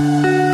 Música